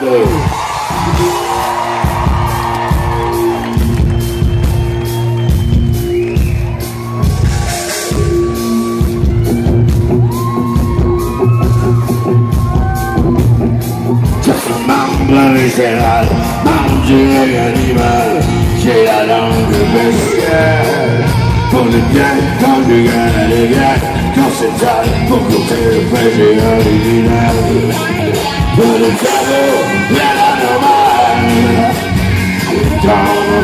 bloody general Manger animal. J'ai la langue bestiale Pour les biens, quand du gain à les biens Quand c'est sale, pour couper le péché original Pour le cerveau,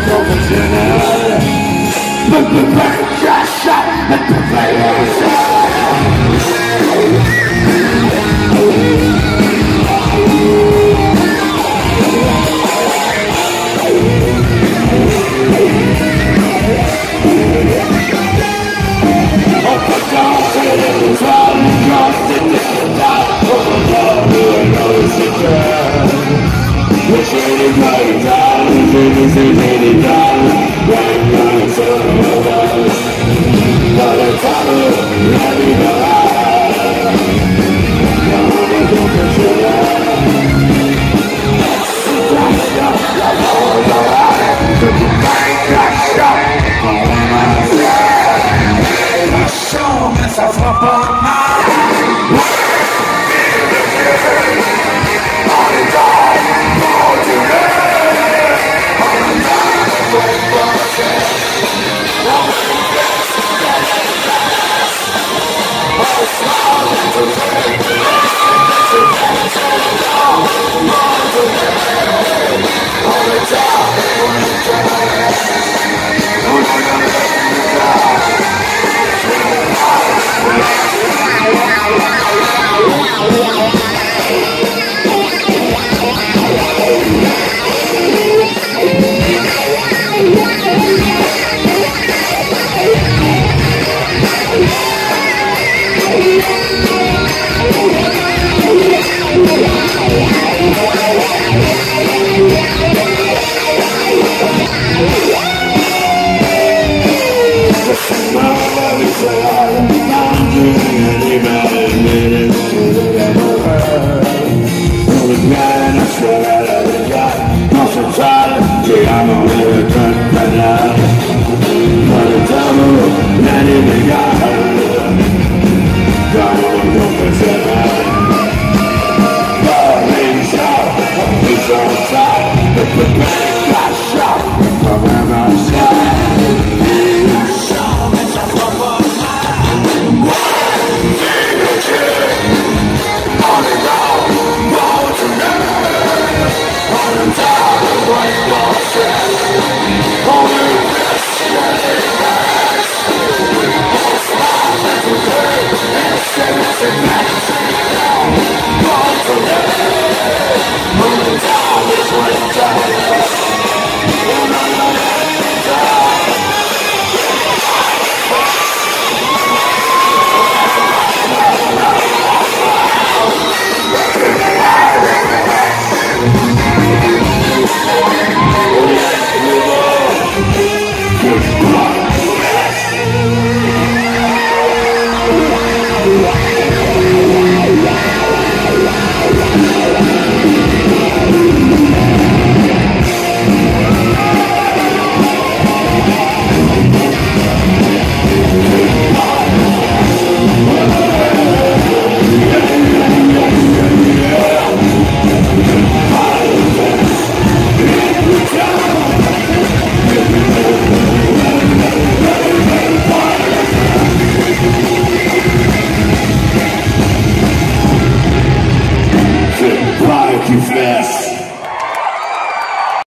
Mon professionnel Peu peu peu, chacha, peu peu ça fera pas mal.